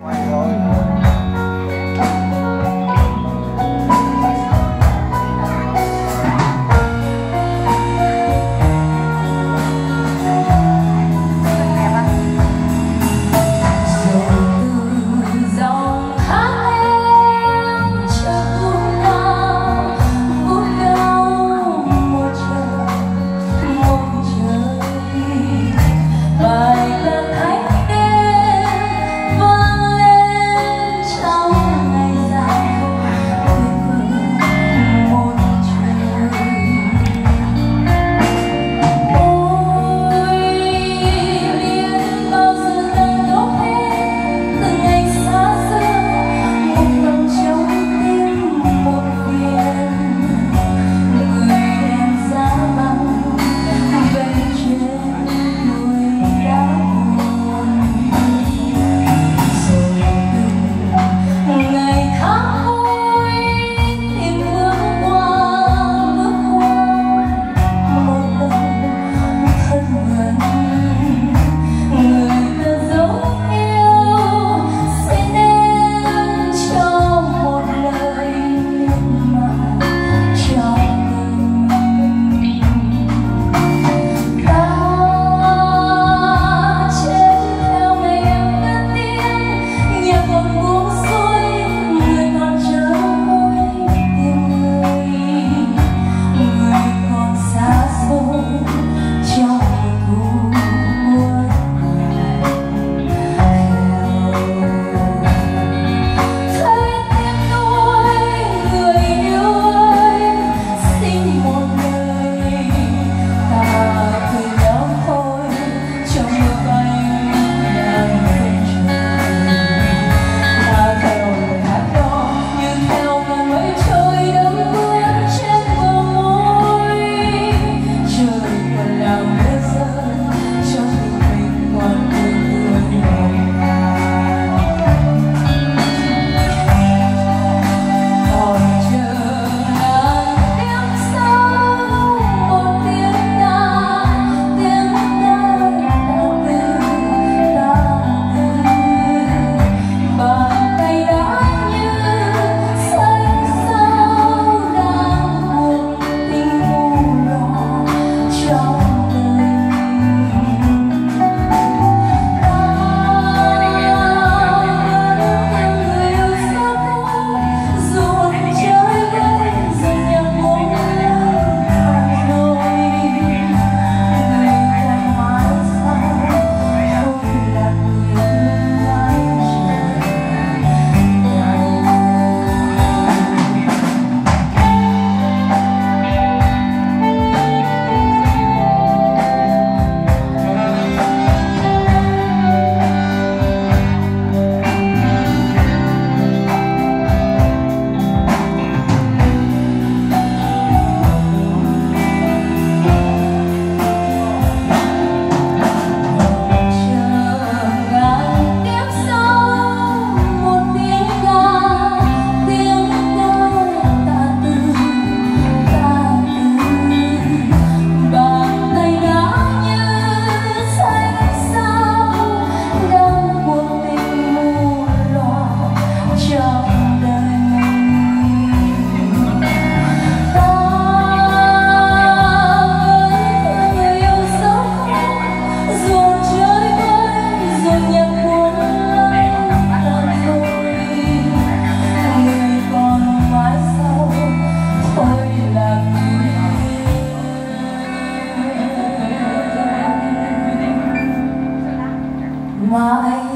Ngoài rồi My